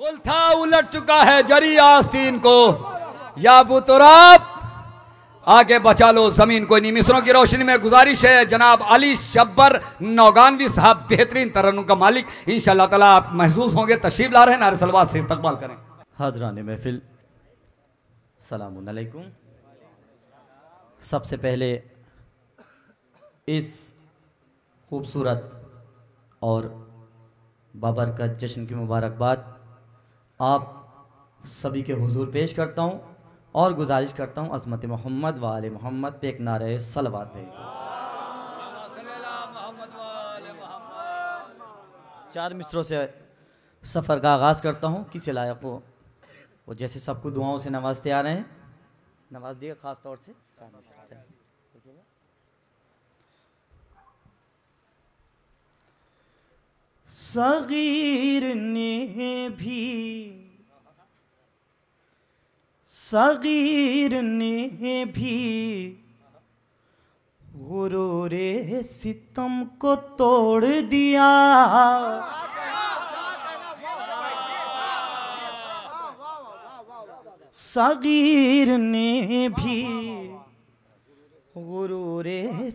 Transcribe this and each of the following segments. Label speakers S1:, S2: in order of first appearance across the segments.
S1: گل تھا، الٹ چکا ہے جری آستین کو۔ یا بطراب آگے بچا لو، زمین کو انہی مصروں کی روشنی میں گزارش ہے، جناب علی شبر نوگانوی صاحب، بہترین ترنم کا مالک۔ انشاءاللہ تعالیٰ آپ محسوس ہوں گے، تشریف لا رہے ہیں سلوات سے استقبال کریں۔
S2: حاضران محفل، سلام علیکم۔ سب سے پہلے اس خوبصورت اور بابرکت جشن کی مبارکباد۔ آپ سبھی کے حضور پیش کرتا ہوں اور گزارش کرتا ہوں عظمت محمد و آل محمد پہ ایک نعرہ صلوات ہے۔ چار مصروں سے سفر کا آغاز کرتا ہوں، کسی لائق ہو۔ وہ جیسے سب کو دعاؤں سے نوازتے آ رہے ہیں۔ نواز دیے خاص طور سے چار مصروں سے صغیر نے بھی صغیر نے بھی غرور ستم کو توڑ دیا۔ صغیر نے بھی غرور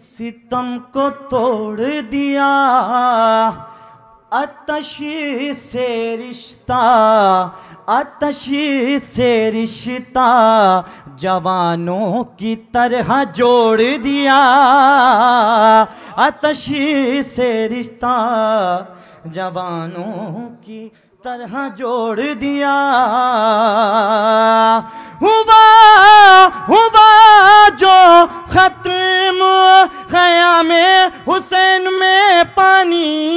S2: ستم کو توڑ دیا۔ اتش سے رشتہ اتش سے رشتہ، جوانوں کی طرح جوڑ دیا۔ اتش سے رشتہ، جوانوں کی طرح جوڑ دیا۔ ہوا ہوا جو ختم خیام حسین میں پانی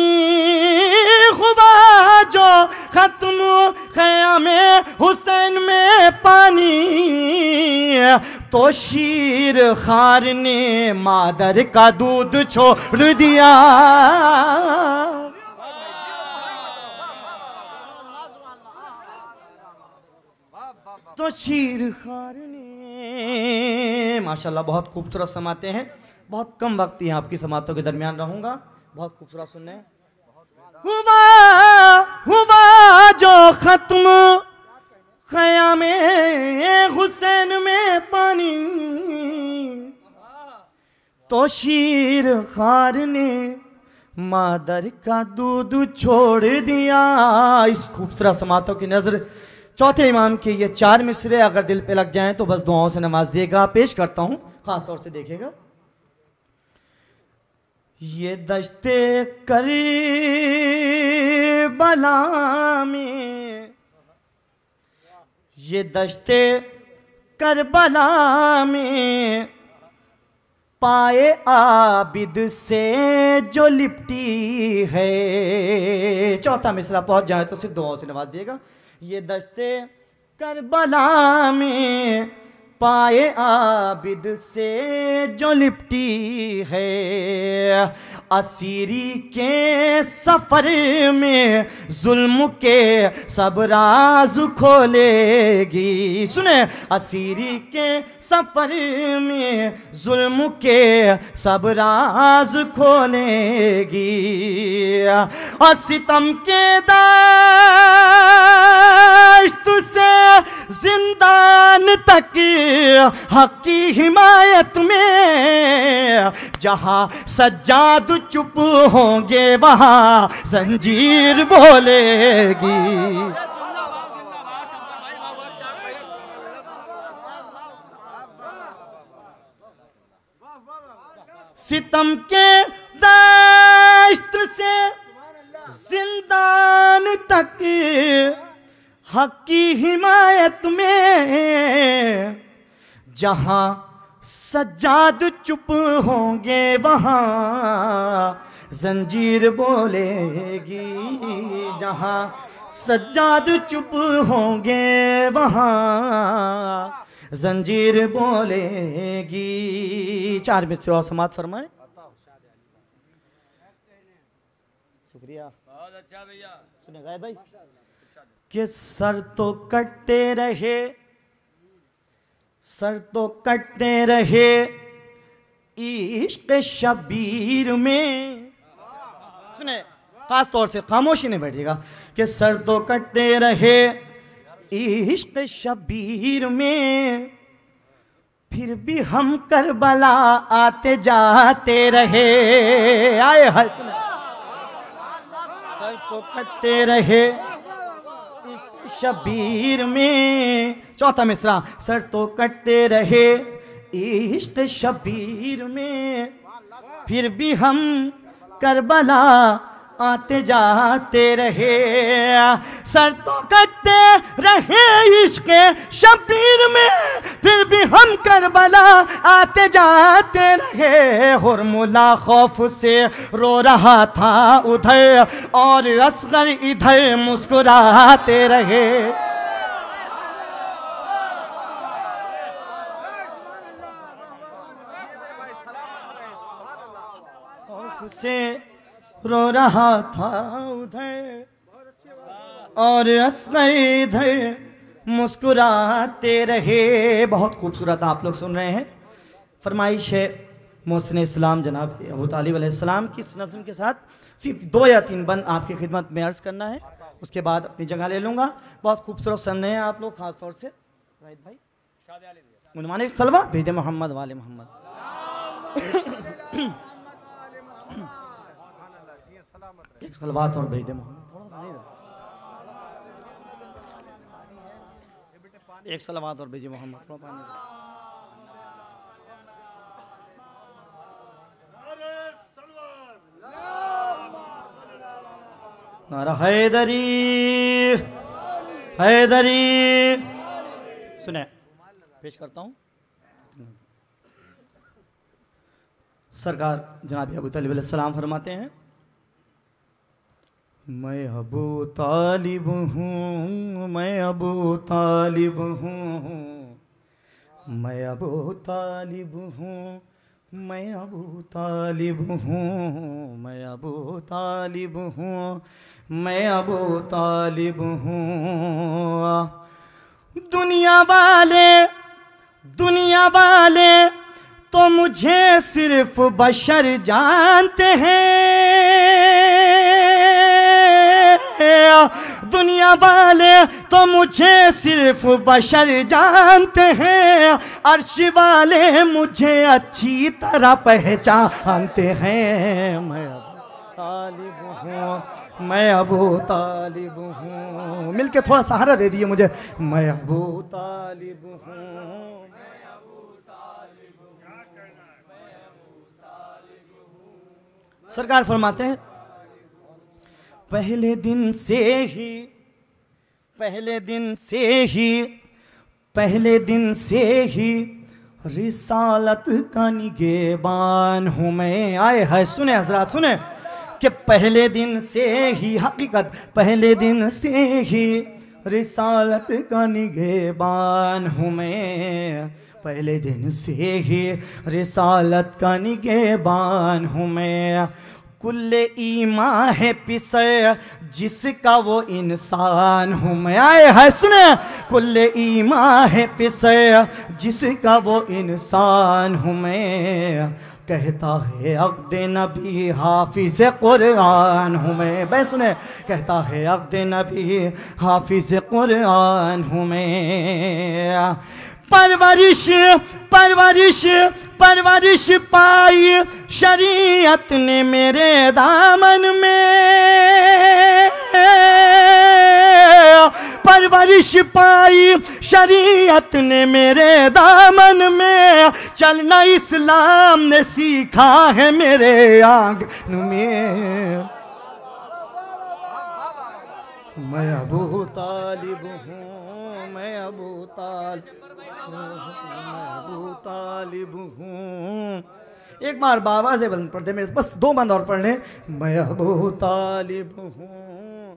S2: ہوا جو ختم خیام حسین میں پانی۔ تو شیر خار نے مادر کا دودھ چھوڑ دیا۔ تو شیر خار نے ماشاءاللہ بہت خوبصورت سماتے ہیں۔ بہت کم وقت یہاں آپ کی سماعتوں کے درمیان رہوں گا۔ بہت خوبصورت سننے۔ ہوا ہوا جو ختم۔ خیام حسین میں پانی۔ تو شیر خار نے مادر کا دودھ چھوڑ دیا۔ اس خوبصورت سماعتوں کی نظر۔ چوتھے امام کے یہ چار مصرے اگر دل پہ لگ جائیں تو بس دعاؤں سے نواز دے گا۔ پیش کرتا ہوں، خاص طور سے دیکھے گا۔ یہ دشتے کر بلا میں یہ دشتے کربلا میں پائے عابد سے جو لپٹی ہے۔ چوتھا مصرہ پہنچ جائے تو صرف دعاؤں سے نواز دے گا۔ یہ دشتے کربلا میں پائے عابد سے جو لپٹی ہے۔ اسیری کے سفر میں ظلم کے سب راز کھولے گی۔ سنیں اسیری کے سفر میں ظلم کے سب راز کھولے گی۔ اور ستم کے داشت سے زندان تک حق کی حمایت میں جہاں سجاد چپ ہوں گے وہاں زنجیر بولے گی۔ ستم کے داشت سے زندان تک حق کی حمایت میں جہاں سجاد چپ ہوں گے وہاں زنجیر بولے گی جہاں سجاد چپ ہوں گے وہاں زنجیر بولے گی چار مصر اور سماعت فرمائے شکریہ سنے گائے بھائی کہ سر تو کٹتے رہے، سر تو کٹتے رہے عشق شبیر میں۔ سنے خاص طور سے خاموشی نہیں بیٹھے گا کہ سر تو کٹتے رہے عشق شبیر میں۔ پھر بھی ہم کربلا آتے جاتے رہے۔ آئے ہائے، سنیں۔ سر تو کٹتے رہے۔ شبیر میں۔ چوتھا مصرا سر تو کٹتے رہے عشت شبیر میں۔ پھر بھی ہم کربلا آتے جاتے رہے۔ سر تو کٹتے رہے عشق شبیر میں، پھر بھی ہم کربلا آتے جاتے رہے۔ ہرملا خوف سے رو رہا تھا ادھر، اور اصغر ادھر مسکراتے رہے۔ خوف سے رو رہا تھا ادھر۔ اور ادھر مسکراتے رہے۔ بہت خوبصورت آپ لوگ سن رہے ہیں۔ فرمائش ہے محسن اسلام جناب ابو طالب علیہ السلام کی اس نظم کے ساتھ صرف دو یا تین بند آپ کی خدمت میں عرض کرنا ہے۔ اس کے بعد اپنی جگہ لے لوں گا۔ بہت خوبصورت سن رہے ہیں آپ لوگ، خاص طور سے۔ راہد بھائی۔ عنوان سلوا بھیج محمد والے محمد۔ ایک سلوات اور بھیج دے محمد ایک سلوات اور بھیجے محمد۔ تھوڑا پانی دے۔ نعرہ حیدری۔ حیدری۔ سنیں۔ پیش کرتا ہوں۔ سرکار جناب ابو طالب علیہ السلام فرماتے ہیں۔ میں ابو طالب ہوں، میں ابو طالب ہوں۔ میں ابو طالب ہوں، میں ابو طالب ہوں۔ میں ابو طالب ہوں، میں ابو طالب ہوں۔ دنیا والے دنیا والے تو مجھے صرف بشر جانتے ہیں۔ دنیا والے تو مجھے صرف بشر جانتے ہیں۔ عرش والے مجھے اچھی طرح پہچانتے ہیں۔ میں ابو طالب ہوں، میں ابو طالب ہوں۔ مل کے تھوڑا سہارا دے دیے مجھے۔ میں ابو طالب ہوں۔ سرکار فرماتے ہیں پہلے دن سے ہی، پہلے دن سے ہی، پہلے دن سے ہی رسالت کا نگہبان ہوں میں۔ آئے ہے سنیں حضرات، سنیں۔ کہ پہلے دن سے ہی، حقیقت، پہلے دن سے ہی رسالت کا نگہبان ہوں میں۔ پہلے دن سے ہی رسالت کا نگہبان ہوں میں۔ کل ایمان ہے پسے جس کا وہ انسان ہوں میں آئے ہے سنے کل ایمان ہے پسے جس کا وہ انسان ہوں میں کہتا ہے، عقد نبی حافظ قرآن ہوں میں بے سنے کہتا ہے، عقد نبی حافظ قرآن ہوں میں پرورش پرورش پرورش پائی شریعت نے میرے دامن میں۔ پرورش پائی شریعت نے میرے دامن میں۔ چلنا اسلام نے سیکھا ہے میرے آنگن میں۔ میں ابو طالب ہوں، میں ابو طالب۔ ہوں ابو طالب ہوں۔ ایک بار بابا سے بلند پڑھ دے میرے، بس دو بند اور پڑھ لیں۔ میں ابو طالب ہوں۔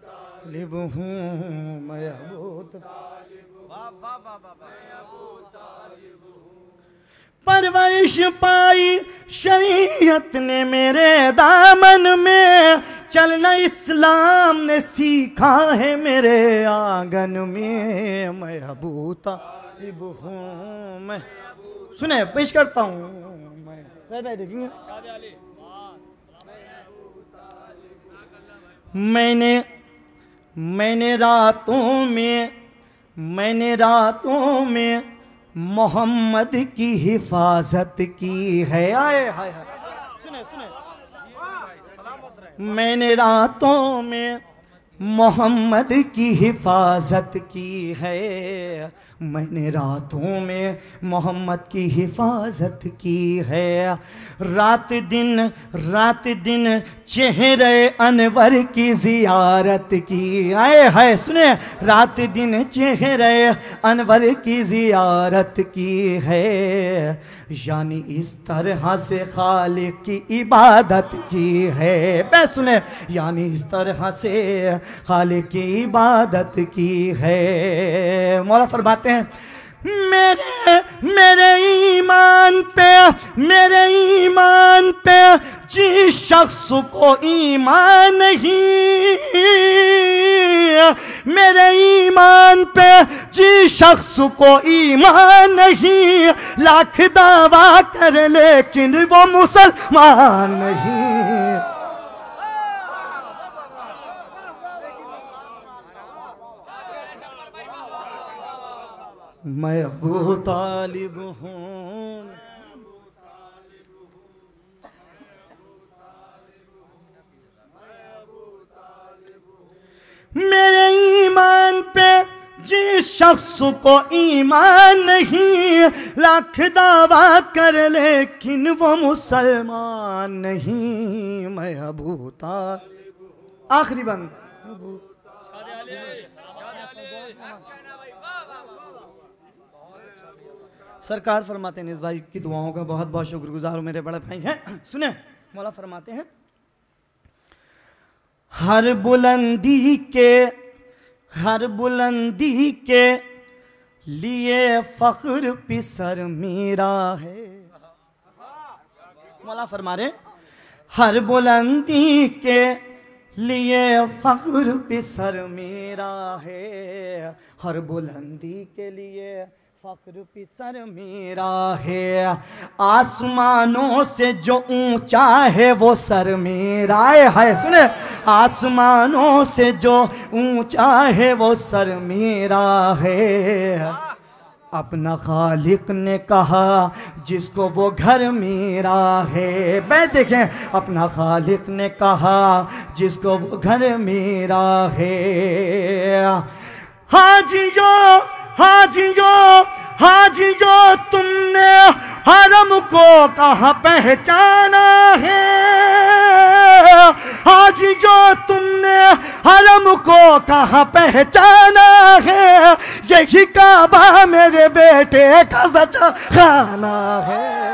S2: طالب ہوں۔ میں ابو پرورش پائی شریعت نے میرے دامن میں۔ چلنا اسلام نے سیکھا ہے میرے آنگن میں۔ میں ابو طالب ہوں، میں۔ سنیں، پیش کرتا ہوں۔ میں۔ دیکھیں میں نے میں نے راتوں میں میں نے راتوں میں محمد کی حفاظت کی ہے۔ آئے ہائے ہائے سنے سنے میں نے راتوں میں محمد کی حفاظت کی ہے۔ میں نے راتوں میں محمد کی حفاظت کی ہے۔ رات دن رات دن چہرے انور کی زیارت کی۔ آئے ہے سنے رات دن چہرے انور کی زیارت کی ہے۔ یعنی اس طرح سے خالق کی عبادت کی ہے۔ بے سنے یعنی اس طرح سے خالق کی عبادت کی ہے۔ مولا فرماتے ہیں، میرے میرے ایمان پہ، میرے ایمان پہ جس شخص کو ایمان نہیں۔ میرے ایمان پہ جس شخص کو ایمان نہیں۔ لاکھ دعویٰ کر لیکن وہ مسلمان نہیں۔ میں ابو طالب ہوں۔ میرے ایمان پہ جس شخص کو ایمان نہیں، لاکھ دعویٰ کر، لیکن وہ مسلمان نہیں۔ میں ابو طالب آخری بند۔ ابو سرکار فرماتے ہیں، اس بھائی کی دعاؤں کا بہت بہت شکر گزار ہوں، میرے بڑے بھائی ہیں۔ سنیں، مولا فرماتے ہیں۔ ہر بلندی کے، ہر بلندی کے لیے فخر پسر میرا ہے۔ مولا فرما رہے ہر بلندی کے لیے فخر پسر میرا ہے۔ ہر بلندی کے لیے فخر پسر میرا ہے۔ آسمانوں سے جو اونچا ہے وہ سر میرا ہے سنے آسمانوں سے جو اونچا ہے وہ سر میرا ہے۔ اپنا خالق نے کہا، جس کو وہ گھر میرا ہے۔ بے دیکھیں، اپنا خالق نے کہا، جس کو وہ گھر میرا ہے۔ حاجیو حاجیو حاجیو، تم نے حرم کو کہاں پہچانا ہے؟ آج جو تم نے حرم کو کہاں پہچانا ہے، یہی کعبہ میرے بیٹے کا سچا خانہ ہے۔